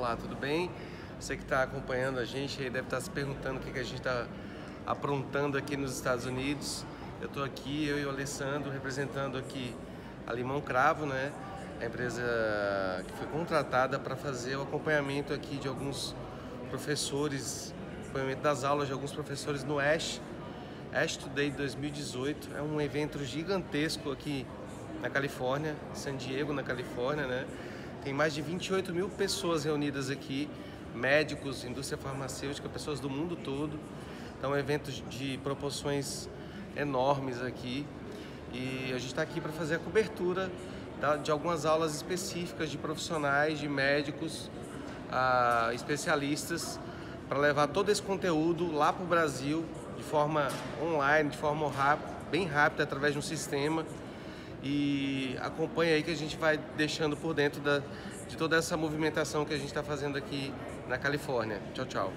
Olá, tudo bem? Você que está acompanhando a gente aí deve estar tá se perguntando o que, que a gente está aprontando aqui nos Estados Unidos. Eu estou aqui, eu e o Alessandro, representando aqui a Limão Cravo, né? A empresa que foi contratada para fazer o acompanhamento aqui de alguns professores, acompanhamento das aulas de alguns professores no ASH, ASH Today 2018. É um evento gigantesco aqui na Califórnia, San Diego, na Califórnia, né? Tem mais de 28 mil pessoas reunidas aqui, médicos, indústria farmacêutica, pessoas do mundo todo. Então, é um evento de proporções enormes aqui. E a gente está aqui para fazer a cobertura de algumas aulas específicas de profissionais, de médicos, a especialistas, para levar todo esse conteúdo lá para o Brasil de forma online, de forma rápida, bem rápida, através de um sistema e acompanha aí que a gente vai deixando por dentro da, de toda essa movimentação que a gente está fazendo aqui na Califórnia. Tchau, tchau.